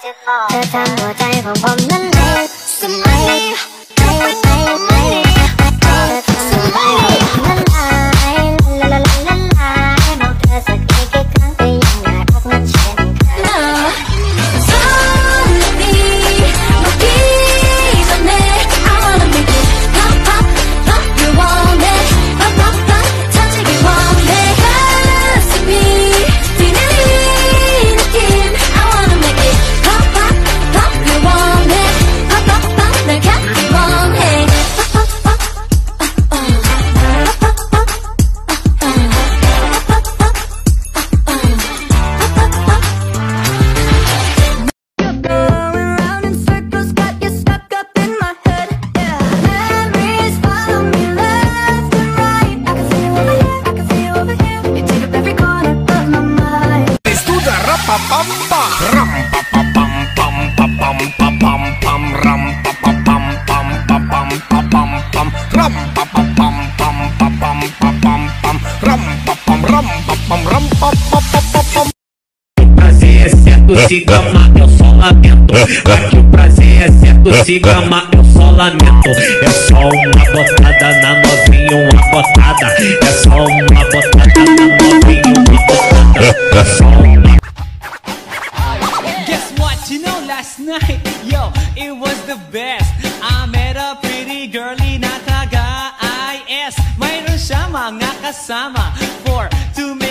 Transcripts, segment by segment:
to fall. Certo, se gama, eu só lamento. Aqui o prazer é certo, se gama, eu só lamento. É só uma botada na novinha, uma botada. É só uma botada na novinha, uma botada. É só uma Guess what? You know, last night, yo, it was the best. I met a pretty girlie na taga IS. Mayroon siya mga kasama for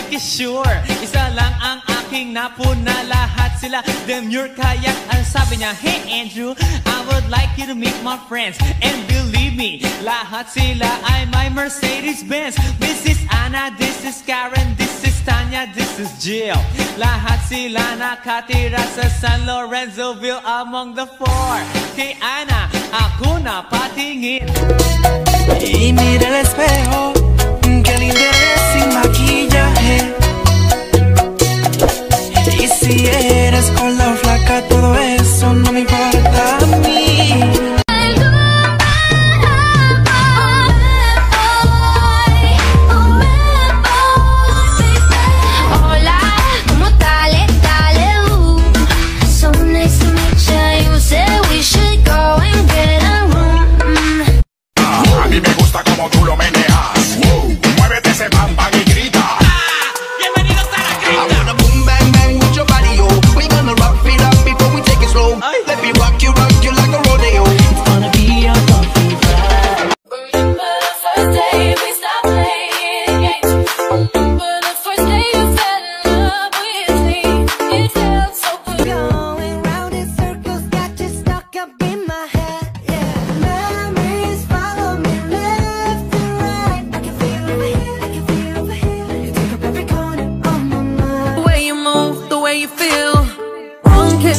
to make it sure. Isa lang ang aking napuna lahat sila. Demure kayak ang sabi niya, Hey Andrew, I would like you to meet my friends. And believe me, lahat sila ay my Mercedes Benz. This is Anna, this is Karen, this is Tanya, this is Jill. Lahat sila nakatira sa San Lorenzo Village among the four. Kay Ana, ako na patingin. Y mira el espejo, qué linda eres sin maquillaje. Tú lo meneas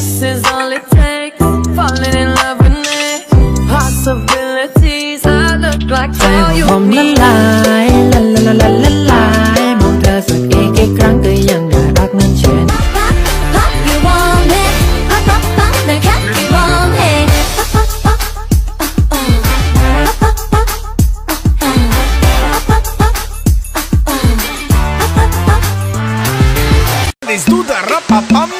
One kiss is all it takes. Falling in love with me. Possibilities. I look like ใจ all ของ you ผมละ need. ลายละละละละละลายมองเธอสักอีกกี่ครั้งก็ยังน่ารักเหมือนเช่น Pop, pop, you want it. Pop, pop, pop, 날 갖기 원해. Pop, pop, pop, oh, oh. Pop,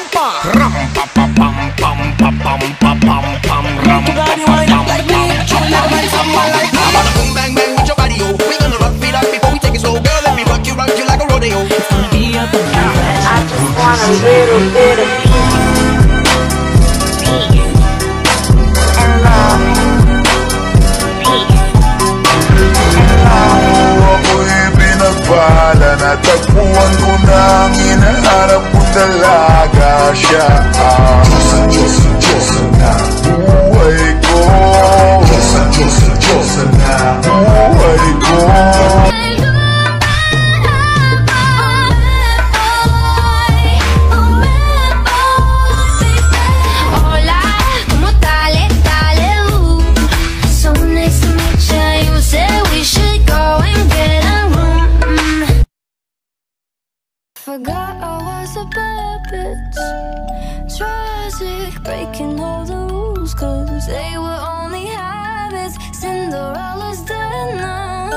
should go and get a room. Forgot I was a bad bitch. Tragic, breaking all the rules, cause they were only habits. Cinderella's now.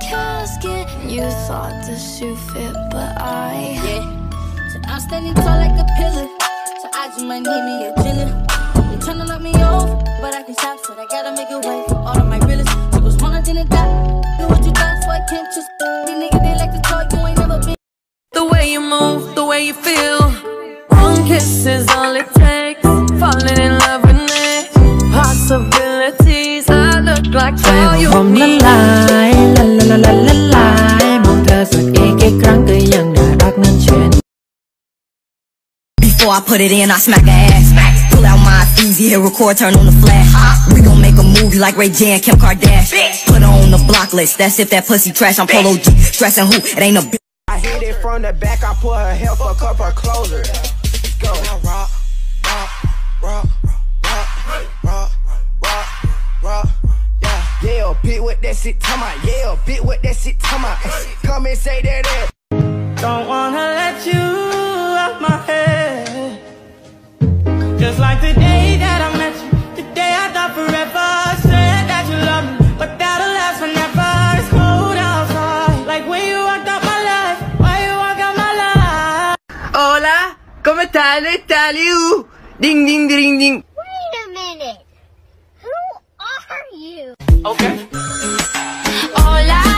Casket, you thought the shoe fit, but I. Yeah. So I'm standing tall like a pillar. So I you might need me a chillin'. One kiss is all it takes. Falling in love with me. Possibilities. I look like ใจข all อง you ผมละ need. ลายละละละละละลายมองเธอสักอีกกี่ครั้งก็ยังน่ารักนั้นเช่น Before I put it in, I smack her ass. Pull out my easy hit record, turn on the flash. We gon' make a movie like Ray J and Kim Kardashian. Put her on the block list. That's if that pussy trash. I'm Polo G. Stressing who? It ain't a bitch. I hit it from the back, I put her head fuck up her closer. Go. Rock, rock, rock, rock, rock, rock, rock, yeah. Yeah, bit with that shit, come out. Yeah, bit with that shit, come out. Come and say that. Don't wanna let you I'm trying to tell. Ding, ding, ding, ding. Wait a minute. Who are you? Okay. All